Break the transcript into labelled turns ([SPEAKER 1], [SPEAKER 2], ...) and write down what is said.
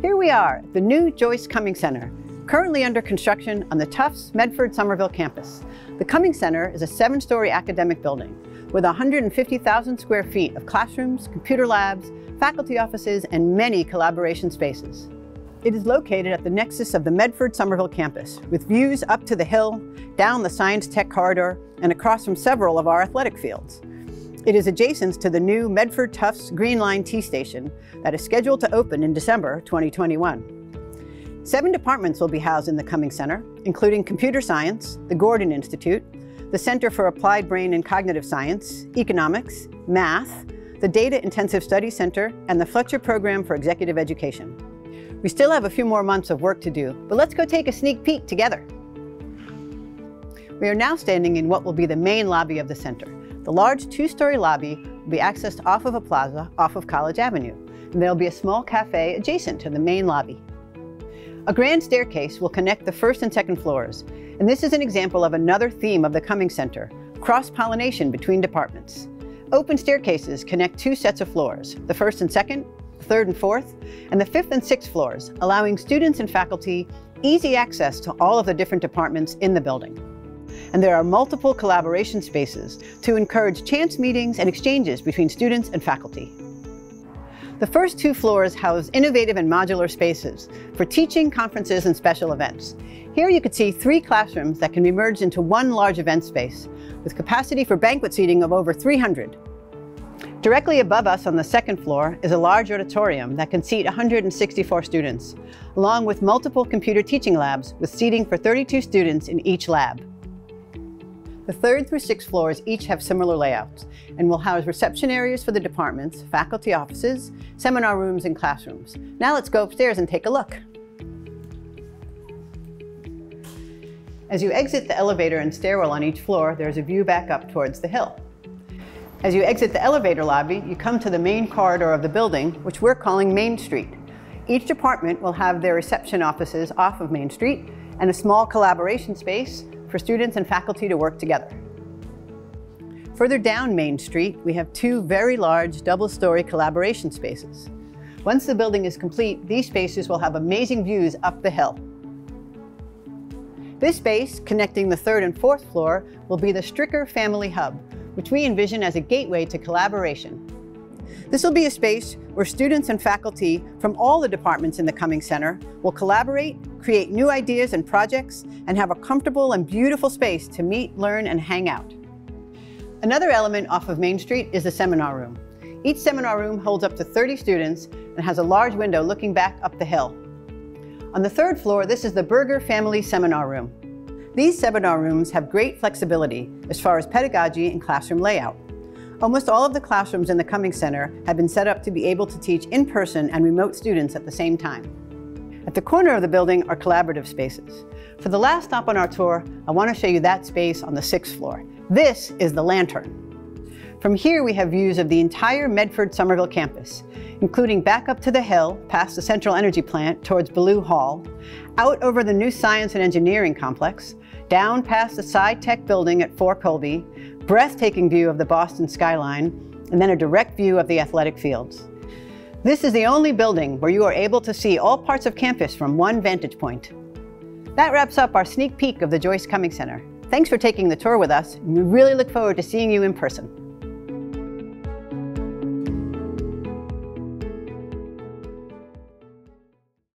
[SPEAKER 1] Here we are the new Joyce Cummings Center, currently under construction on the Tufts Medford Somerville campus. The Cummings Center is a seven-story academic building with 150,000 square feet of classrooms, computer labs, faculty offices, and many collaboration spaces. It is located at the nexus of the Medford Somerville campus, with views up to the hill, down the Science Tech corridor, and across from several of our athletic fields. It is adjacent to the new Medford Tufts Green Line T station that is scheduled to open in December 2021. Seven departments will be housed in the Cummings Center, including Computer Science, the Gordon Institute, the Center for Applied Brain and Cognitive Science, Economics, Math, the Data Intensive Studies Center, and the Fletcher Program for Executive Education. We still have a few more months of work to do, but let's go take a sneak peek together. We are now standing in what will be the main lobby of the center. The large two-story lobby will be accessed off of a plaza off of College Avenue, and there will be a small cafe adjacent to the main lobby. A grand staircase will connect the first and second floors, and this is an example of another theme of the Cummings Center, cross-pollination between departments. Open staircases connect two sets of floors, the first and second, third and fourth, and the fifth and sixth floors, allowing students and faculty easy access to all of the different departments in the building. And there are multiple collaboration spaces to encourage chance meetings and exchanges between students and faculty. The first two floors house innovative and modular spaces for teaching, conferences, and special events. Here you could see three classrooms that can be merged into one large event space with capacity for banquet seating of over 300. Directly above us on the second floor is a large auditorium that can seat 164 students, along with multiple computer teaching labs with seating for 32 students in each lab. The third through sixth floors each have similar layouts and will house reception areas for the departments, faculty offices, seminar rooms, and classrooms. Now let's go upstairs and take a look. As you exit the elevator and stairwell on each floor, there's a view back up towards the hill. As you exit the elevator lobby, you come to the main corridor of the building, which we're calling Main Street. Each department will have their reception offices off of Main Street and a small collaboration space for students and faculty to work together. Further down Main Street, we have two very large double-story collaboration spaces. Once the building is complete, these spaces will have amazing views up the hill. This space, connecting the third and fourth floor, will be the Stricker Family Hub, which we envision as a gateway to collaboration. This will be a space where students and faculty from all the departments in the Cummings Center will collaborate, create new ideas and projects, and have a comfortable and beautiful space to meet, learn, and hang out. Another element off of Main Street is the seminar room. Each seminar room holds up to 30 students and has a large window looking back up the hill. On the third floor, this is the Berger Family Seminar Room. These seminar rooms have great flexibility as far as pedagogy and classroom layout. Almost all of the classrooms in the Cummings Center have been set up to be able to teach in-person and remote students at the same time. At the corner of the building are collaborative spaces. For the last stop on our tour, I want to show you that space on the sixth floor. This is the Lantern. From here, we have views of the entire Medford Somerville campus, including back up to the hill past the Central Energy Plant towards Ballou Hall, out over the new Science and Engineering Complex, down past the Sci-Tech building at 4 Colby, breathtaking view of the Boston skyline, and then a direct view of the athletic fields. This is the only building where you are able to see all parts of campus from one vantage point. That wraps up our sneak peek of the Joyce Cummings Center. Thanks for taking the tour with us, and we really look forward to seeing you in person.